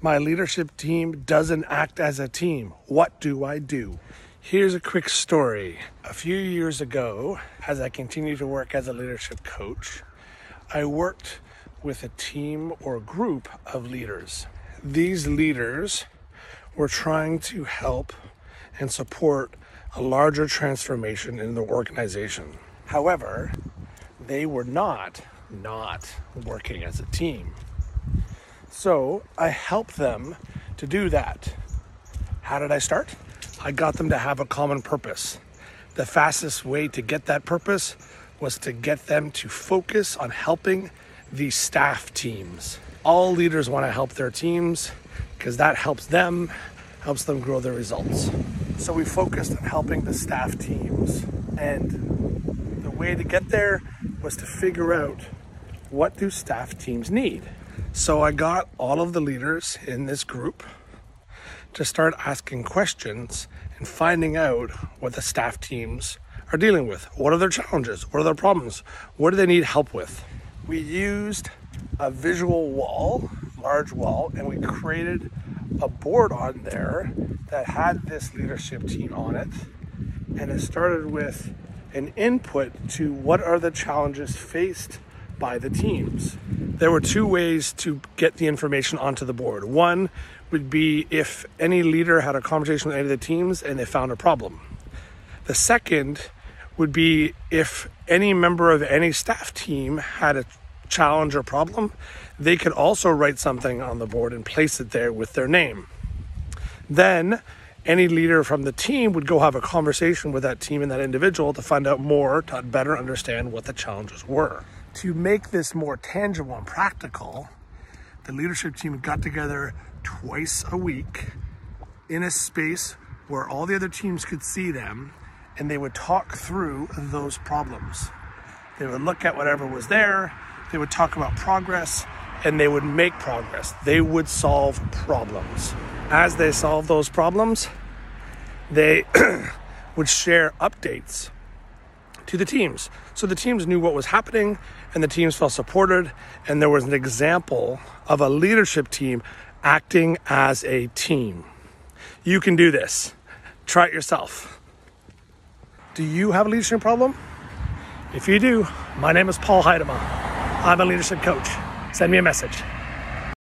My leadership team doesn't act as a team. What do I do? Here's a quick story. A few years ago, as I continued to work as a leadership coach, I worked with a team or group of leaders. These leaders were trying to help and support a larger transformation in the organization. However, they were not not working as a team. So I helped them to do that. How did I start? I got them to have a common purpose. The fastest way to get that purpose was to get them to focus on helping the staff teams. All leaders want to help their teams because that helps them, helps them grow their results. So we focused on helping the staff teams. And the way to get there was to figure out what do staff teams need. So I got all of the leaders in this group to start asking questions and finding out what the staff teams are dealing with. What are their challenges? What are their problems? What do they need help with? We used a visual wall, large wall, and we created a board on there that had this leadership team on it. And it started with an input to what are the challenges faced by the teams. There were two ways to get the information onto the board. One would be if any leader had a conversation with any of the teams and they found a problem. The second would be if any member of any staff team had a challenge or problem, they could also write something on the board and place it there with their name. Then any leader from the team would go have a conversation with that team and that individual to find out more to better understand what the challenges were. To make this more tangible and practical, the leadership team got together twice a week in a space where all the other teams could see them and they would talk through those problems. They would look at whatever was there, they would talk about progress, and they would make progress. They would solve problems. As they solved those problems, they would share updates to the teams. So the teams knew what was happening and the teams felt supported. And there was an example of a leadership team acting as a team. You can do this. Try it yourself. Do you have a leadership problem? If you do, my name is Paul Heidema. I'm a leadership coach. Send me a message.